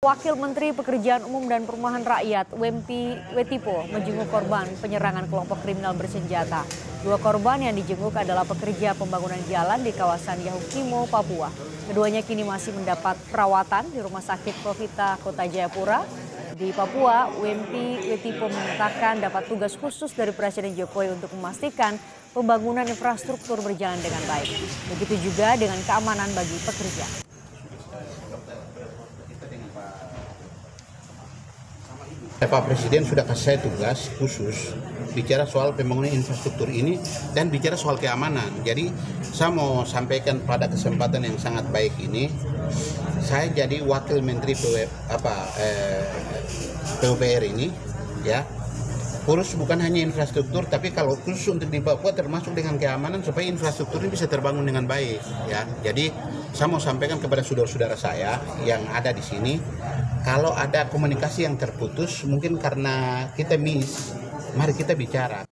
Wakil Menteri Pekerjaan Umum dan Perumahan Rakyat Wempi Wetipo menjenguk korban penyerangan kelompok kriminal bersenjata. Dua korban yang dijenguk adalah pekerja pembangunan jalan di kawasan Yahukimo, Papua. Keduanya kini masih mendapat perawatan di Rumah Sakit Profita Kota Jayapura. Di Papua, Wempi Wetipo menyatakan dapat tugas khusus dari Presiden Jokowi untuk memastikan pembangunan infrastruktur berjalan dengan baik. Begitu juga dengan keamanan bagi pekerja. Pak Presiden sudah kasih saya tugas khusus bicara soal pembangunan infrastruktur ini dan bicara soal keamanan. Jadi saya mau sampaikan pada kesempatan yang sangat baik ini, saya jadi wakil menteri PW, eh, PUPR ini, ya urus bukan hanya infrastruktur tapi kalau khusus untuk di Papua termasuk dengan keamanan supaya infrastruktur ini bisa terbangun dengan baik ya. Jadi saya mau sampaikan kepada saudara-saudara saya yang ada di sini kalau ada komunikasi yang terputus mungkin karena kita miss mari kita bicara